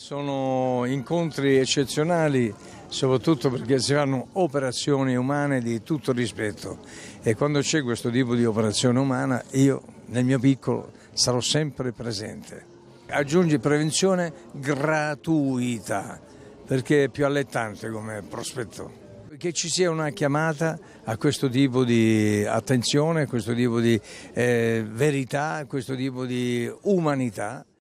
Sono incontri eccezionali, soprattutto perché si fanno operazioni umane di tutto rispetto e quando c'è questo tipo di operazione umana io nel mio piccolo sarò sempre presente. Aggiungi prevenzione gratuita perché è più allettante come prospetto. Che ci sia una chiamata a questo tipo di attenzione, a questo tipo di eh, verità, a questo tipo di umanità